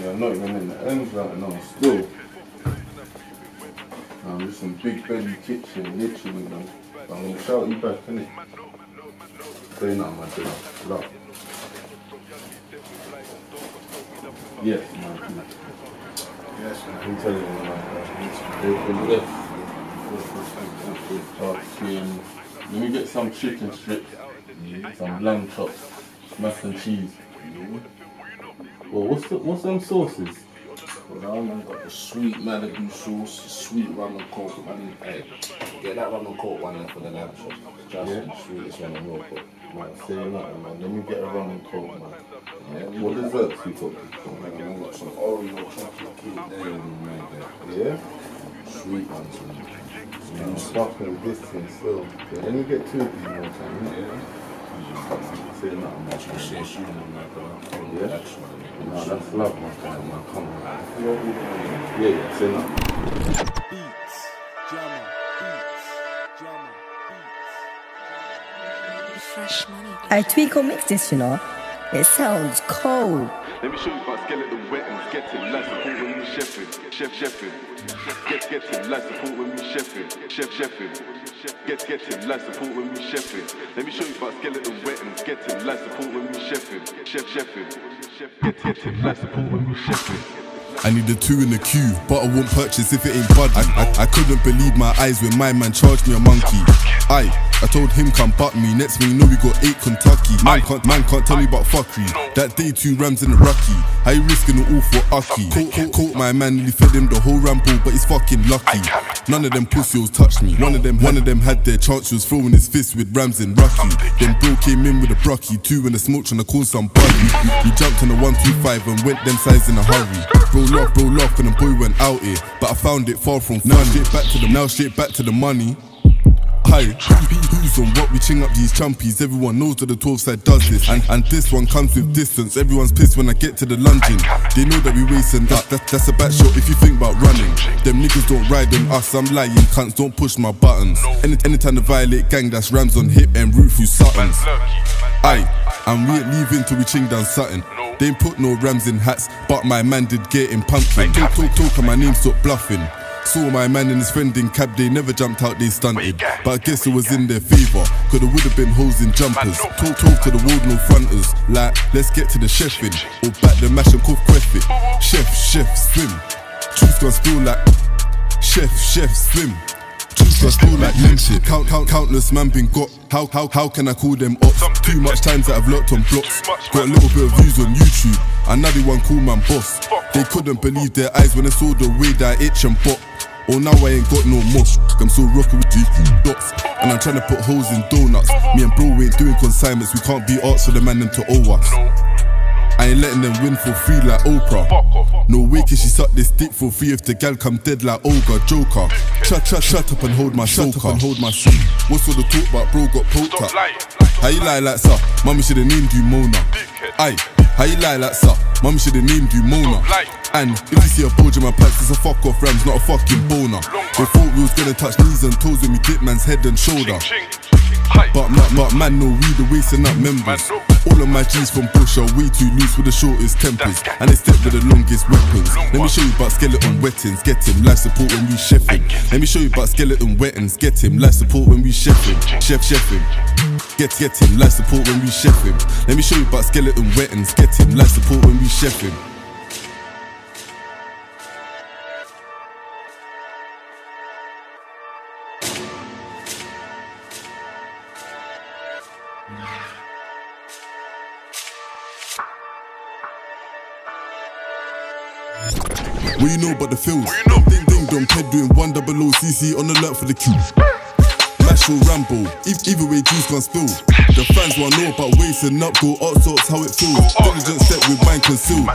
Yeah, I'm not even in the ends right now, still. I'm just in Big Belly Kitchen, literally, man. I'm gonna shout you back, innit? Say nothing, man, say nothing. Love. Yes, man. Yes, I can tell you, man. Fucking. Let me get some chicken strips, some lamb chops, mac and cheese. Well, what's the, what's them sauces? Well, now man got the sweet Malibu sauce, sweet rum and coke. Man, hey, get that rum and coke one there for the lamb chop. Just Yeah. the sweetest one in the world. But Man, say nothing, man. Let me get a rum and coke, man. yeah, What desserts we got? Oh, man, man, got some Oreo chocolate cake there we there. Yeah? Sweet ones, man. I'm fucking this thing still. Yeah, let me get two of these more time. Yeah. Say nothing, man. Said she didn't like that. Yeah? That's one. No, that's love, my guy, man. Come on. Yeah, yeah, say nothing. Beats, drama, beats, drama, beats. Fresh money. I Tweako mix this, you know. It sounds cold. Let me show you about skeleton wettings. Get him, life support when we chefing. Chef, chefing. Get, get him, life support when we chefing. Chef, chefing. Get, get him, life support when we chefing. Let me show you about skeleton wettings. Get him, life support when we chefing. Chef, chefing. Get, get him, life support when we chefing. I need a two in the queue, but I won't purchase if it ain't bud. I, I, I couldn't believe my eyes when my man charged me a monkey. I I told him come butt me. Next thing you know we got eight Kentucky. Man can't man can't tell me about fuckery. That day two rams in the Rocky. How you risking it all for Ucky? Caught, caught, caught my man, nearly fed him the whole ramble, but he's fucking lucky. None of them pussies touched me. One of them one of them had their chance. She was throwing his fist with rams and Rocky. Then bro came in with a brocky. Two in the smoke trying to call somebody. He, he jumped on the one two five and went them sides in a hurry. Bro love, bro love, and the boy went out here, but I found it far from funny. Now straight back to the now straight back to the money. Hi, who's on what we ching up these chumpies? Everyone knows that the 12 side does this, and and this one comes with distance. Everyone's pissed when I get to the lunging. They know that we racing that, that that's a back shot if you think about running. Them niggas don't ride on us. I'm lying, cunts don't push my buttons. Any anytime to violate gang, that's rams on hip and root through Suttons. Aye, and we ain't leaving till we ching down something. They ain't put no rams in hats, but my man did get in pumpkin. Talk, talk, talk, and my name stop bluffing. Saw my man and his friend in cab, they never jumped out, they stunted. But I guess it was in their favour, could it would have been hoes in jumpers. Talk, talk to the world, no fronters. Like, let's get to the chefing, or back the mash and cook it. Chef, chef, swim. Truth gonna spill like chef, chef, swim. Truth gonna spill like lynching. Count, count, countless man been got. How, how, how can I call them ops? Too much times that I've lurked on blocks. Got a little bit of views on YouTube. Another one called man boss. They couldn't believe their eyes when they saw the way that I itch and pop. Oh, now I ain't got no mush. I'm so rocking with these dots. And I'm trying to put holes in donuts. Me and bro ain't doing consignments. We can't be arts for the man them to owe us. I ain't letting them win for free like Oprah. No way can she suck this dick for free if the gal come dead like Olga Joker. Shut, shut, shut up and hold my shut up and hold my shit. What's all the talk about, bro? Got poked up. How you lie like sir? Mommy shoulda named you Mona. Aye, how you lie like sir? Mommy shoulda named you Mona. And if you see a bulge in my pants, it's a fuck off rams, not a fucking boner. They thought we was gonna touch knees and toes when we dip man's head and shoulder. But, but, but man, no we the wasting up members. All of my G's from Bush are way too loose with the shortest tempers. And they step with the longest weapons. Let me show you about skeleton wettings. Get him life support when we chef him. Let me show you about skeleton wettings. Get him life support when we chef him. Chef, chef him. Get, get him life support when we chef him. Let me show you about skeleton wettings. Get him life support when we chef him. What you know about the fields? Ding ding dong, head doing one double O CC on alert for the queue. Mash or Rambo, e- either way juice gon' spill. The fans wanna know about wasting up, go arts how it feels. Diligent step with mind concealed.